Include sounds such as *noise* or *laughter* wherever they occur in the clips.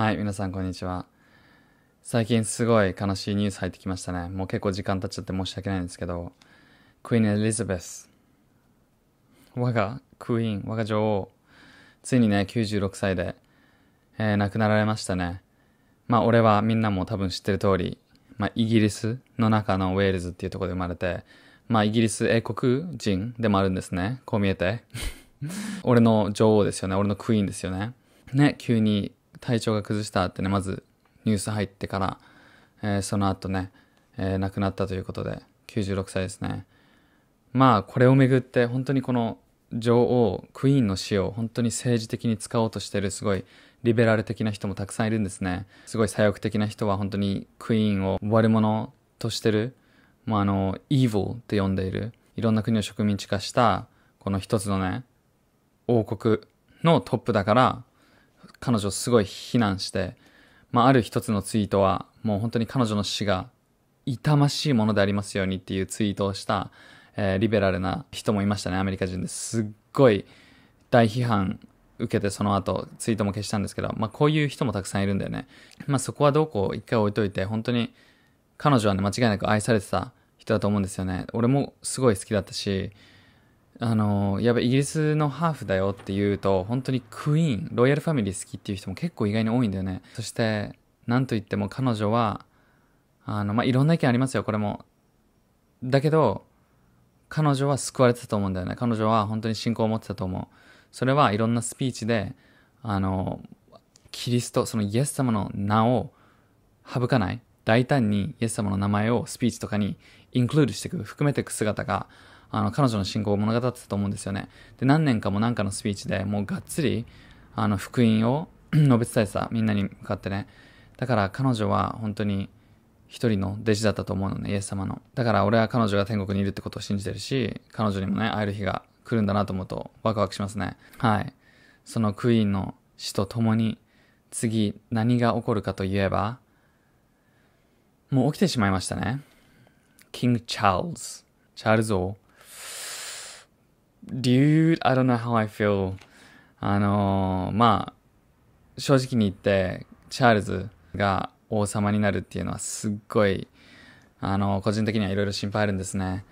はい、皆さんこんにちは。最近すごい悲しいニュース入ってきましたね。もう結構時間経っちゃって申し訳ないんですけど、クイーン・エリザベス。我がクイーン、我が女王。ついにね、96歳で、えー亡くなられましたね。まあ俺はみんなも多分知ってる通り、まあイギリスの中のウェールズっていうところで生まれて、まあイギリス英国人でもあるんですね。こう見えて。*laughs* 俺の女王ですよね。俺のクイーンですよね。ね、急に体調が崩したってね、まずニュース入ってから、えーその後ね、えー亡くなったということで、96歳ですね。まあ、これをめぐって、本当にこの女王、クイーンの死を本当に政治的に使おうとしてるすごいリベラル的な人もたくさんいるんですね。すごい左翼的な人は本当にクイーンを悪者としてる、もうあの、evil って呼んでいる、いろんな国を植民地化した、この一つのね、王国のトップだから、彼女をすごい非難して、まあ、ある一つのツイートは、もう本当に彼女の死が痛ましいものでありますようにっていうツイートをした、えーリベラルな人もいましたね、アメリカ人ですっごい大批判受けてその後ツイートも消したんですけど、まあこういう人もたくさんいるんだよね。まあそこはどうこう一回置いといて、本当に彼女はね、間違いなく愛されてた人だと思うんですよね。俺もすごい好きだったし、あのやべ、イギリスのハーフだよって言うと、本当にクイーン、ロイヤルファミリー好きっていう人も結構意外に多いんだよね。そして、なんといっても彼女は、あの、まあ、いろんな意見ありますよ、これも。だけど、彼女は救われてたと思うんだよね。彼女は本当に信仰を持ってたと思う。それはいろんなスピーチで、あの、キリスト、そのイエス様の名を省かない。大胆にイエス様の名前をスピーチとかにインクルードしていく、含めていく姿が、あの、彼女の信仰を物語ってたと思うんですよね。で、何年かも何かのスピーチでもうがっつり、あの、福音を *clears throat* 述べ伝えてた。みんなに向かってね。だから彼女は本当に一人の弟子だったと思うのね、イエス様の。だから俺は彼女が天国にいるってことを信じてるし、彼女にもね、会える日が来るんだなと思うとワクワクしますね。はい。そのクイーンの死とともに、次何が起こるかといえば、もう起きてしまいましたね。King Charles。チャールズ王。Dude, I don't know how I feel. あのーまあ、正直に言って、チャールズが王様になるっていうのはすっごい、あの個人的にはいろいろ心配あるんですね。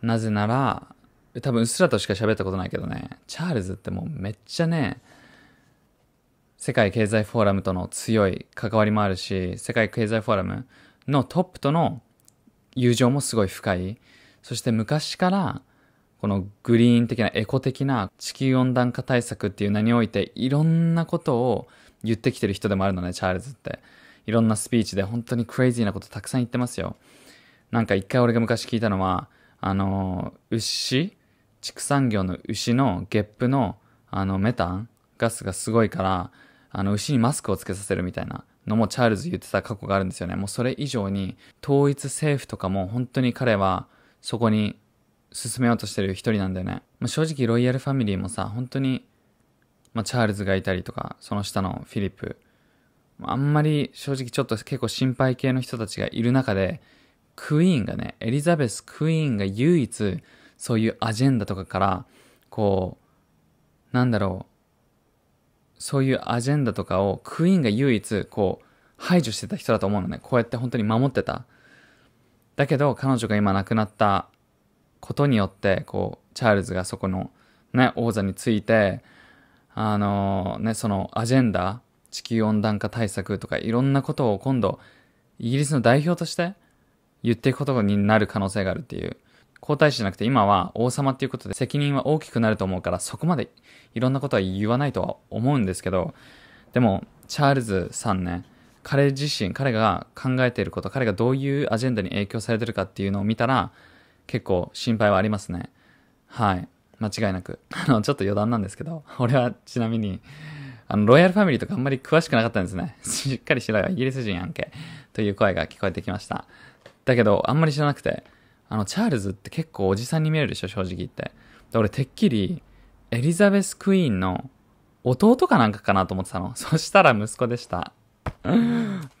なぜなら、多分うっすらとしか喋ったことないけどね、チャールズってもうめっちゃね、世界経済フォーラムとの強い関わりもあるし、世界経済フォーラムのトップとの友情もすごい深い。そして昔から、このグリーン的なエコ的な地球温暖化対策っていう名においていろんなことを言ってきてる人でもあるのね、チャールズって。いろんなスピーチで本当にクレイジーなことたくさん言ってますよ。なんか一回俺が昔聞いたのは、あの、牛？畜産業の牛のゲップのあのメタン？ガスがすごいから、あの牛にマスクをつけさせるみたいなのもチャールズ言ってた過去があるんですよね。もうそれ以上に統一政府とかも本当に彼はそこに進めようとしてる一人なんだよね。まあ、正直ロイヤルファミリーもさ、本当に、まあ、チャールズがいたりとか、その下のフィリップ、あんまり正直ちょっと結構心配系の人たちがいる中で、クイーンがね、エリザベス・クイーンが唯一そういうアジェンダとかから、こう、なんだろう、そういうアジェンダとかをクイーンが唯一こう排除してた人だと思うのね。こうやって本当に守ってた。だけど彼女が今亡くなったことによって、こう、チャールズがそこのね、王座について、あのね、そのアジェンダ、地球温暖化対策とかいろんなことを今度、イギリスの代表として言っていくことになる可能性があるっていう。皇太子じゃなくて今は王様っていうことで責任は大きくなると思うからそこまでいろんなことは言わないとは思うんですけど、でも、チャールズさんね、彼自身、彼が考えていること、彼がどういうアジェンダに影響されてるかっていうのを見たら、結構心配はありますね。はい。間違いなく。*laughs* あの、ちょっと余談なんですけど、俺はちなみに、あの、ロイヤルファミリーとかあんまり詳しくなかったんですね。*laughs* しっかりしろよ、イギリス人やんけ。という声が聞こえてきました。だけど、あんまり知らなくて、あの、チャールズって結構おじさんに見えるでしょ、正直言って。で俺、てっきり、エリザベス・クイーンの弟かなんかかなと思ってたの。*laughs* そしたら息子でした。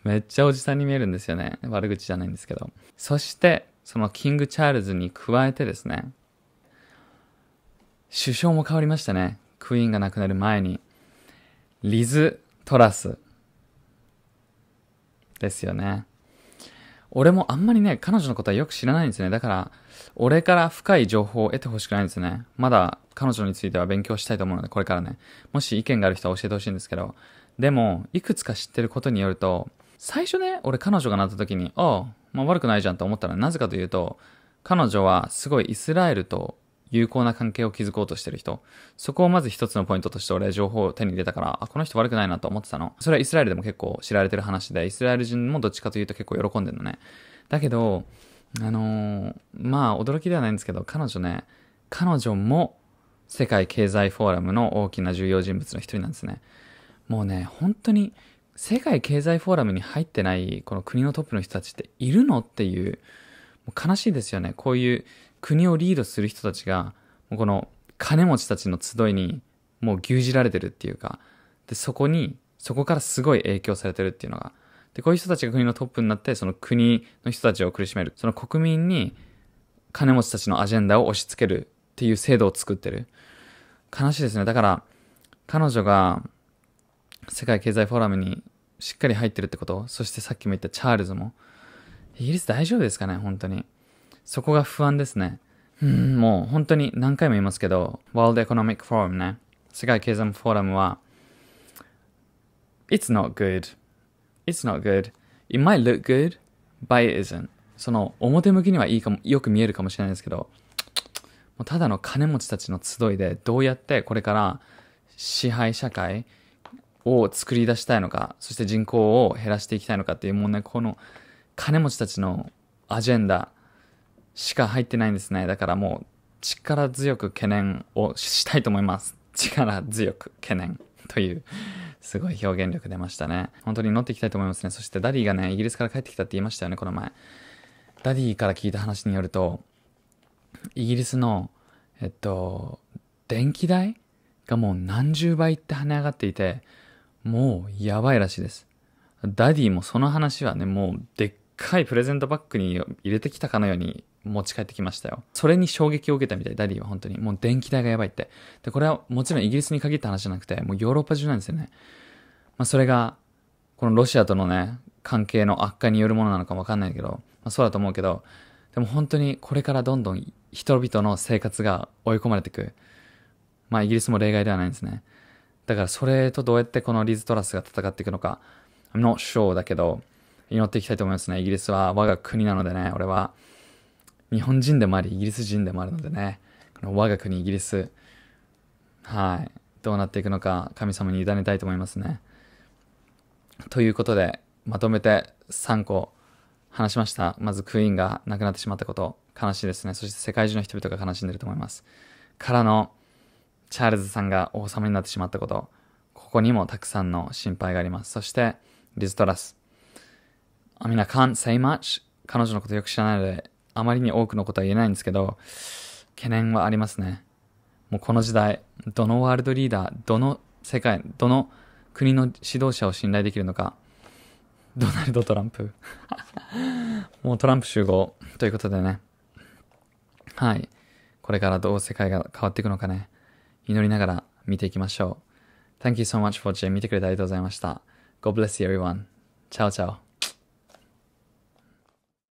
めっちゃおじさんに見えるんですよね。悪口じゃないんですけど。そして、そのキング・チャールズに加えてですね、首相も変わりましたね。クイーンが亡くなる前に。リズ・トラス。ですよね。俺もあんまりね、彼女のことはよく知らないんですね。だから、俺から深い情報を得てほしくないんですね。まだ彼女については勉強したいと思うので、これからね。もし意見がある人は教えてほしいんですけど。でも、いくつか知ってることによると、最初ね、俺彼女がなった時に、ああ、まあ悪くないじゃんと思ったら、なぜかというと、彼女はすごいイスラエルと友好な関係を築こうとしてる人。そこをまず一つのポイントとして俺情報を手に入れたから、あ、この人悪くないなと思ってたの。それはイスラエルでも結構知られてる話で、イスラエル人もどっちかというと結構喜んでるのね。だけど、あのー、まあ驚きではないんですけど、彼女ね、彼女も世界経済フォーラムの大きな重要人物の一人なんですね。もうね、本当に世界経済フォーラムに入ってないこの国のトップの人たちっているのっていう、う悲しいですよね。こういう国をリードする人たちが、もうこの金持ちたちの集いにもう牛耳られてるっていうか、で、そこに、そこからすごい影響されてるっていうのが、で、こういう人たちが国のトップになって、その国の人たちを苦しめる。その国民に金持ちたちのアジェンダを押し付けるっていう制度を作ってる。悲しいですね。だから、彼女が世界経済フォーラムにしっかり入ってるってこと、そしてさっきも言ったチャールズも、イギリス大丈夫ですかね、本当に。そこが不安ですね。うん、もう本当に何回も言いますけど、World Economic Forum ね、世界経済フォーラムは、It's not good. It's not good. It might look good, but it isn't. その表向きにはいいかも、よく見えるかもしれないですけど、もうただの金持ちたちの集いでどうやってこれから支配社会を作り出したいのか、そして人口を減らしていきたいのかっていうもうね、この金持ちたちのアジェンダしか入ってないんですね。だからもう力強く懸念をしたいと思います。力強く懸念というすごい表現力出ましたね。本当に乗っていきたいと思いますね。そして Daddy がね、イギリスから帰ってきたって言いましたよね、この前。 Daddy から聞いた話によると、イギリスの、えっと、電気代がもう何十倍って跳ね上がっていて、もうやばいらしいです。 Daddy もその話はね、もうでっかいプレゼントバッグに入れてきたかのように持ち帰ってきましたよ。それに衝撃を受けたみたい、 Daddy は本当に。もう電気代がやばいって。で、これはもちろんイギリスに限った話じゃなくて、もうヨーロッパ中なんですよね。まあそれが、このロシアとのね、関係の悪化によるものなのかわかんないけど、まあそうだと思うけど、でも本当にこれからどんどん人々の生活が追い込まれていく。まあイギリスも例外ではないんですね。だからそれとどうやってこのリズ・トラスが戦っていくのか、I'm not sure だけど、祈っていきたいと思いますね。イギリスは我が国なのでね、俺は日本人でもあり、イギリス人でもあるのでね、この我が国イギリス、はい、どうなっていくのか神様に委ねたいと思いますね。ということで、まとめて3個話しました。まずクイーンが亡くなってしまったこと、悲しいですね。そして世界中の人々が悲しんでると思います。からの、チャールズさんが王様になってしまったこと、ここにもたくさんの心配があります。そして、リズ・トラス。I mean, I can't say much. 彼女のことよく知らないので、あまりに多くのことは言えないんですけど、懸念はありますね。もうこの時代、どのワールドリーダー、どの世界、どの国の指導者を信頼できるのか、ドナルド・トランプ。*laughs* もうトランプ集合ということでね。はい。これからどう世界が変わっていくのかね。祈りながら見ていきましょう。Thank you so much for watching. 見てくれてありがとうございました。God bless you everyone. チャオチャオ。